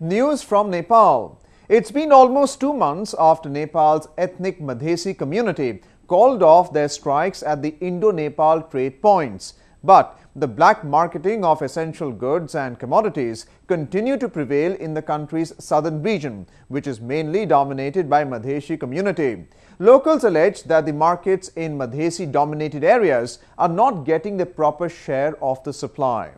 News from Nepal. It's been almost two months after Nepal's ethnic Madhesi community called off their strikes at the Indo-Nepal trade points. But the black marketing of essential goods and commodities continue to prevail in the country's southern region, which is mainly dominated by Madhesi community. Locals allege that the markets in Madhesi-dominated areas are not getting the proper share of the supply.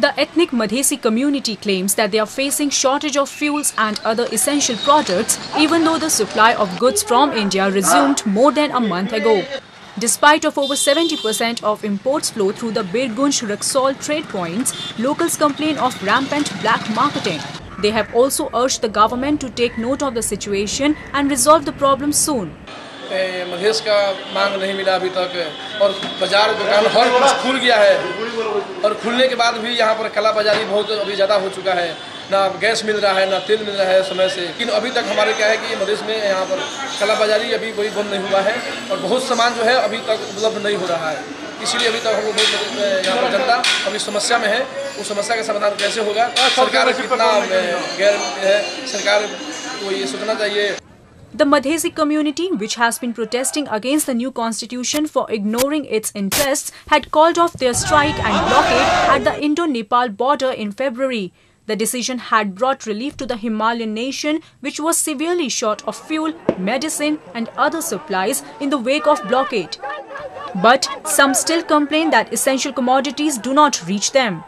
The ethnic Madhesi community claims that they are facing shortage of fuels and other essential products even though the supply of goods from India resumed more than a month ago. Despite of over 70% of imports flow through the Birgunj Raxaul trade points, locals complain of rampant black marketing. They have also urged the government to take note of the situation and resolve the problem soon. Madhesh का मांग नहीं मिला अभी तक। और बाज़ार दुकान हर कुछ खुल गया है। और खुलने के बाद भी यहाँ पर कला बाजारी बहुत अभी ज़्यादा हो चुका है। ना गैस मिल रहा है ना तेल मिल रहा है समय से। लेकिन अभी तक हमारे क्या है कि मधेश में यहाँ पर कला बाजारी अभी कोई बंद नहीं हुआ है। और बहुत सामान जो है अभी तक उपलब्ध नहीं हो रहा है। इसीलिए अभी तक हमको बहुत यहाँ पर जनता अभी समस्या में है। उस समस्या का समाधान कैसे होगा? सरकार कितना गैर है? सरकार को ये सोचना चाहिए। The Madhesi community, which has been protesting against the new constitution for ignoring its interests, had called off their strike and blockade at the Indo-Nepal border in February. The decision had brought relief to the Himalayan nation, which was severely short of fuel, medicine and other supplies in the wake of blockade. But some still complain that essential commodities do not reach them.